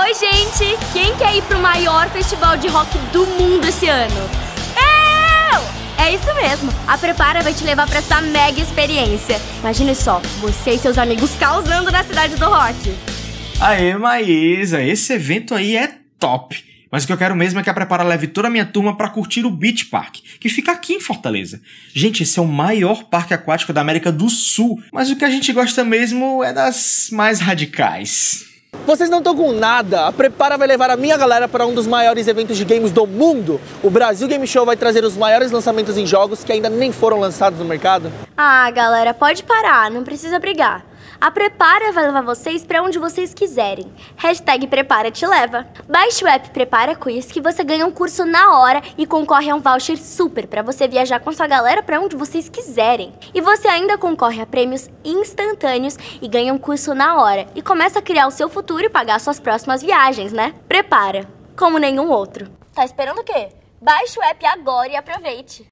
Oi, gente! Quem quer ir pro maior festival de rock do mundo esse ano? Eu! É isso mesmo. A Prepara vai te levar pra essa mega experiência. Imagine só, você e seus amigos causando na cidade do rock. Aê, Maísa, esse evento aí é top. Mas o que eu quero mesmo é que a Prepara leve toda a minha turma para curtir o Beach Park, que fica aqui em Fortaleza. Gente, esse é o maior parque aquático da América do Sul, mas o que a gente gosta mesmo é das mais radicais. Vocês não estão com nada. A Prepara vai levar a minha galera para um dos maiores eventos de games do mundo. O Brasil Game Show vai trazer os maiores lançamentos em jogos que ainda nem foram lançados no mercado. Ah, galera, pode parar, não precisa brigar. A Prepara vai levar vocês para onde vocês quiserem. Hashtag Prepara te leva. Baixe o app Prepara Quiz que você ganha um curso na hora e concorre a um voucher super para você viajar com sua galera para onde vocês quiserem. E você ainda concorre a prêmios instantâneos e ganha um curso na hora e começa a criar o seu futuro e pagar suas próximas viagens, né? Prepara, como nenhum outro. Tá esperando o quê? Baixe o app agora e aproveite.